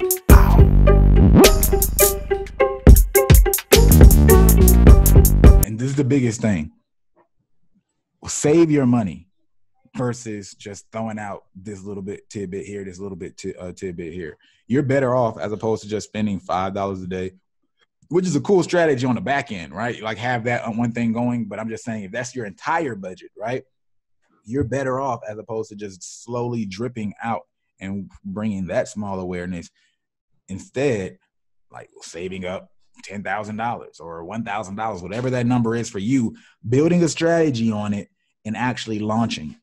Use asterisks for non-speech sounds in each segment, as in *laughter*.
And this is the biggest thing. Save your money versus just throwing out this little bit tidbit here, this little bit t- uh, tidbit here. You're better off as opposed to just spending five dollars a day, which is a cool strategy on the back end, right? Like have that one thing going. But I'm just saying, if that's your entire budget, right, you're better off as opposed to just slowly dripping out and bringing that small awareness. Instead, like saving up ten thousand dollars or one thousand dollars, whatever that number is for you, building a strategy on it and actually launching,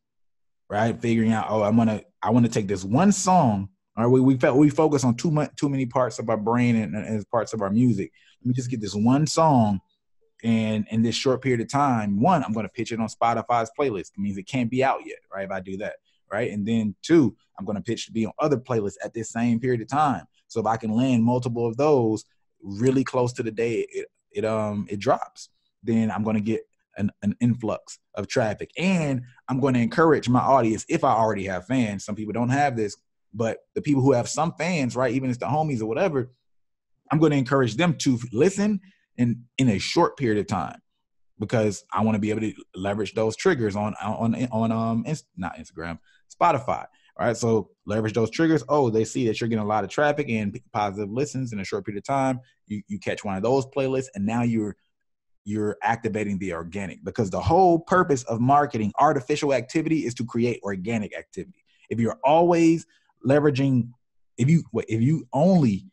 right? Figuring out, oh, I'm gonna, I want to take this one song. Right, we we we focus on too much, too many parts of our brain and, and parts of our music. Let me just get this one song, and in this short period of time, one, I'm going to pitch it on Spotify's playlist. It means it can't be out yet, right? If I do that, right, and then two, I'm going to pitch to be on other playlists at this same period of time. So if I can land multiple of those really close to the day it, it um it drops, then I'm going to get an, an influx of traffic. And I'm going to encourage my audience if I already have fans. Some people don't have this, but the people who have some fans, right, even if it's the homies or whatever, I'm going to encourage them to listen in in a short period of time because I want to be able to leverage those triggers on on on um not Instagram, Spotify. All right, so leverage those triggers. Oh, they see that you're getting a lot of traffic and positive listens in a short period of time. You you catch one of those playlists, and now you're you're activating the organic because the whole purpose of marketing artificial activity is to create organic activity. If you're always leveraging, if you if you only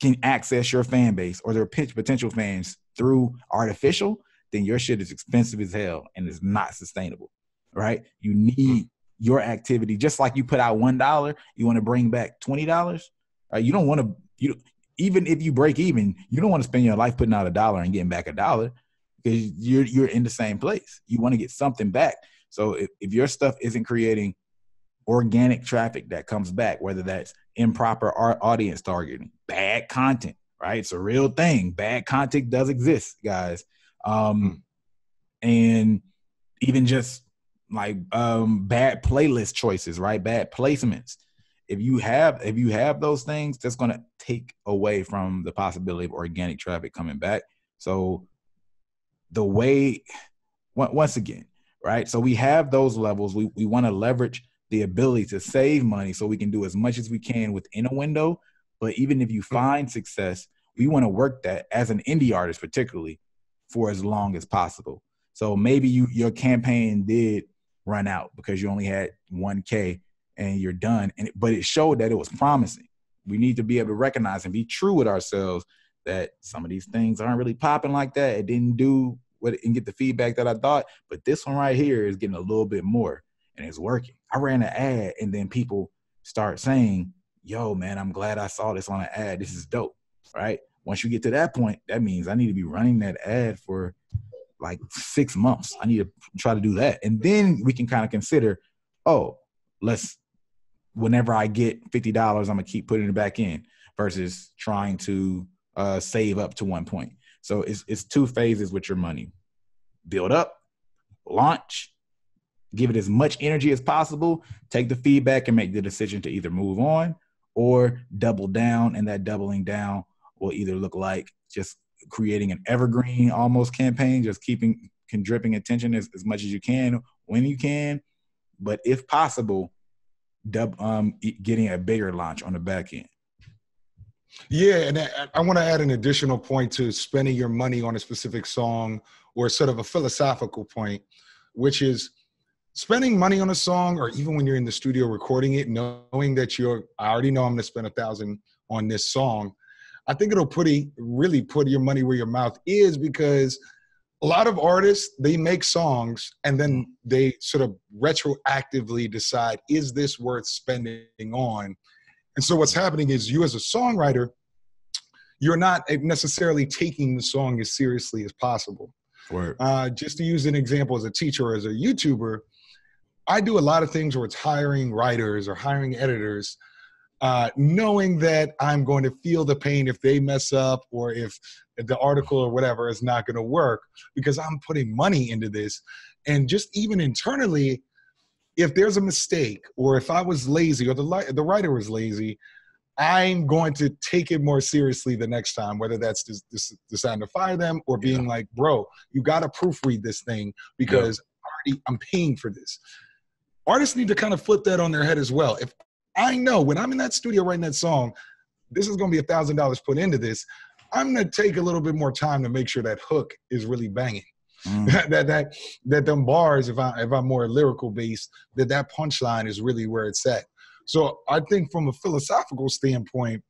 can access your fan base or their pitch potential fans through artificial, then your shit is expensive as hell and it's not sustainable. Right? You need your activity just like you put out one dollar, you want to bring back twenty dollars. Right? You don't want to you even if you break even, you don't want to spend your life putting out a dollar and getting back a dollar because you're you're in the same place. You want to get something back. So if, if your stuff isn't creating organic traffic that comes back, whether that's improper audience targeting, bad content, right? It's a real thing. Bad content does exist, guys. Um, hmm. and even just like um, bad playlist choices, right? Bad placements. If you have if you have those things, that's going to take away from the possibility of organic traffic coming back. So the way once again, right? So we have those levels. We we want to leverage the ability to save money so we can do as much as we can within a window. But even if you mm-hmm. find success, we want to work that as an indie artist, particularly for as long as possible. So maybe you your campaign did run out because you only had 1K and you're done. And but it showed that it was promising. We need to be able to recognize and be true with ourselves that some of these things aren't really popping like that. It didn't do what and get the feedback that I thought, but this one right here is getting a little bit more and it's working. I ran an ad and then people start saying, yo, man, I'm glad I saw this on an ad. This is dope. Right. Once you get to that point, that means I need to be running that ad for like six months. I need to try to do that. And then we can kind of consider, oh, let's whenever I get fifty dollars, I'm gonna keep putting it back in versus trying to uh, save up to one point. So it's it's two phases with your money: build up, launch, give it as much energy as possible, take the feedback and make the decision to either move on or double down. And that doubling down will either look like just creating an evergreen almost campaign, just keeping can dripping attention as, as much as you can when you can. But if possible, dub, um, getting a bigger launch on the back end. Yeah, and I, I want to add an additional point to spending your money on a specific song or sort of a philosophical point, which is spending money on a song or even when you're in the studio recording it knowing that you're i already know i'm going to spend a thousand on this song i think it'll put really put your money where your mouth is because a lot of artists they make songs and then they sort of retroactively decide is this worth spending on? And so what's happening is you as a songwriter you're not necessarily taking the song as seriously as possible. Uh, just to use an example as a teacher or as a youtuber I do a lot of things where it's hiring writers or hiring editors, uh, knowing that I'm going to feel the pain if they mess up or if the article or whatever is not going to work because I'm putting money into this. And just even internally, if there's a mistake or if I was lazy or the, the writer was lazy, I'm going to take it more seriously the next time, whether that's deciding to fire them or being yeah. like, bro, you got to proofread this thing because yeah. already I'm paying for this. Artists need to kind of flip that on their head as well. If I know when I'm in that studio writing that song, this is going to be a thousand dollars put into this. I'm going to take a little bit more time to make sure that hook is really banging. Mm. *laughs* that that that them bars, if I if I'm more lyrical based, that that punchline is really where it's at. So I think from a philosophical standpoint,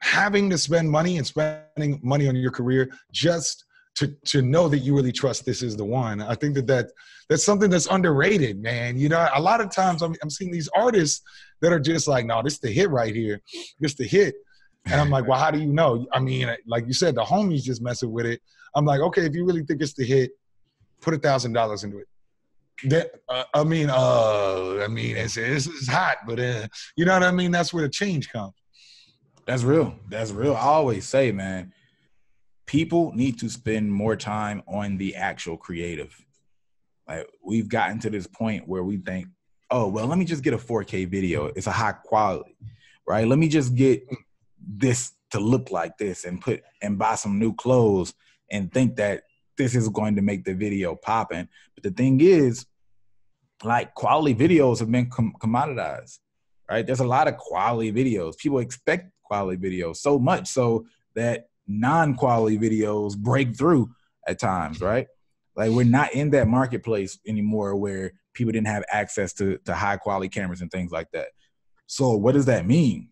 having to spend money and spending money on your career just to to know that you really trust this is the one. I think that that that's something that's underrated, man. You know, a lot of times I'm I'm seeing these artists that are just like, no, this is the hit right here, this the hit. And I'm like, well, how do you know? I mean, like you said, the homies just messing with it. I'm like, okay, if you really think it's the hit, put a thousand dollars into it. That uh, I mean, uh, I mean, it's, it's, it's hot, but uh, you know what I mean. That's where the change comes. That's real. That's real. I always say, man, people need to spend more time on the actual creative. Like we've gotten to this point where we think, oh, well, let me just get a 4K video. It's a high quality, right? Let me just get this to look like this and put and buy some new clothes and think that this is going to make the video popping. But the thing is, like quality videos have been com- commoditized, right? There's a lot of quality videos. People expect quality videos so much so that non-quality videos break through at times, right? Like we're not in that marketplace anymore where people didn't have access to, to high quality cameras and things like that. So what does that mean?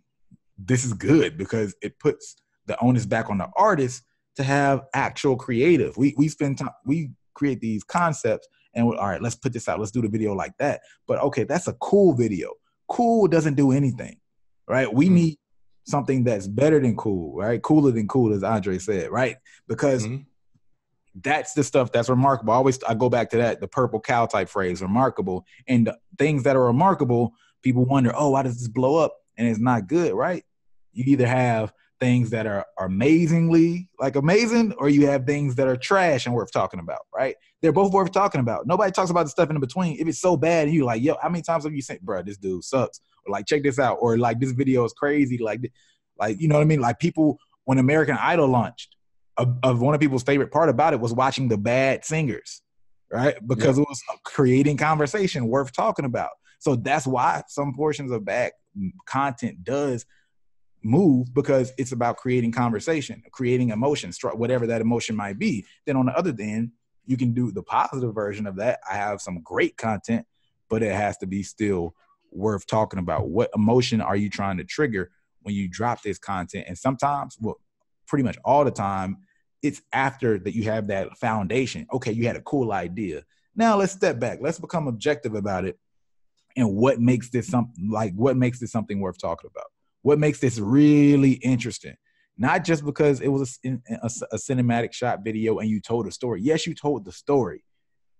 This is good because it puts the onus back on the artist to have actual creative. We we spend time we create these concepts and all right, let's put this out. Let's do the video like that. But okay, that's a cool video. Cool doesn't do anything, right? We mm-hmm. need something that's better than cool, right? Cooler than cool, as Andre said, right? Because mm-hmm. that's the stuff that's remarkable. I always I go back to that, the purple cow type phrase, remarkable. And things that are remarkable, people wonder, oh, why does this blow up? And it's not good, right? You either have things that are, amazingly like amazing, or you have things that are trash and worth talking about, right? They're both worth talking about. Nobody talks about the stuff in between. If it's so bad, you like, yo, how many times have you said, bro, this dude sucks, or like, check this out, or like this video is crazy, like, like you know what I mean? Like people when American Idol launched, of, of one of people's favorite part about it was watching the bad singers, right? Because yep. it was creating conversation worth talking about. So that's why some portions of bad content does move because it's about creating conversation, creating emotion, whatever that emotion might be. Then on the other end, you can do the positive version of that. I have some great content, but it has to be still worth talking about. What emotion are you trying to trigger when you drop this content? And sometimes, well, pretty much all the time, it's after that you have that foundation. Okay, you had a cool idea. Now let's step back. Let's become objective about it. And what makes this something like what makes this something worth talking about? what makes this really interesting not just because it was a, a, a, cinematic shot video and you told a story yes you told the story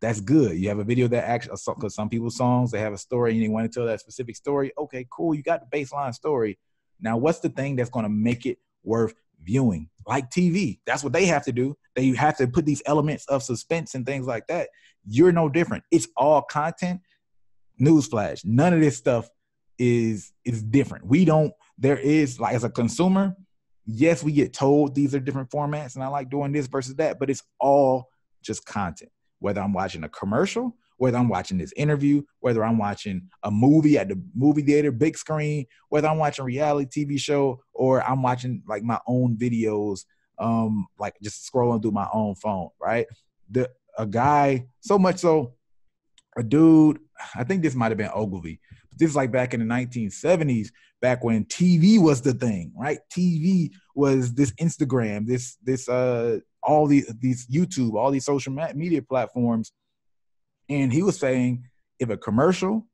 that's good. You have a video that actually because some people's songs they have a story and they want to tell that specific story. Okay cool you got the baseline story. Now what's the thing that's going to make it worth viewing? Like tv that's what they have to do. They have to put these elements of suspense and things like that. You're no different. It's all content. Newsflash none of this stuff is is different. We don't there is like as a consumer, yes, we get told these are different formats and I like doing this versus that, but it's all just content. Whether I'm watching a commercial, whether I'm watching this interview, whether I'm watching a movie at the movie theater, big screen, whether I'm watching a reality TV show or I'm watching like my own videos, um, like just scrolling through my own phone, right? The a guy, so much so, a dude, I think this might have been Ogilvy, but this is like back in the 1970s back when TV was the thing, right? TV was this Instagram, this this uh all these these YouTube, all these social media platforms. And he was saying if a commercial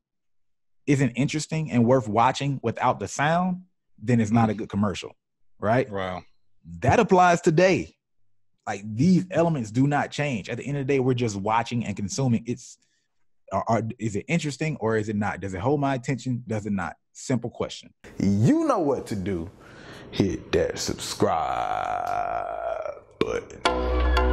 isn't interesting and worth watching without the sound, then it's not a good commercial, right? Wow. That applies today. Like these elements do not change. At the end of the day, we're just watching and consuming. It's are, are, is it interesting or is it not? Does it hold my attention? Does it not? Simple question. You know what to do. Hit that subscribe button.